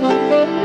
Música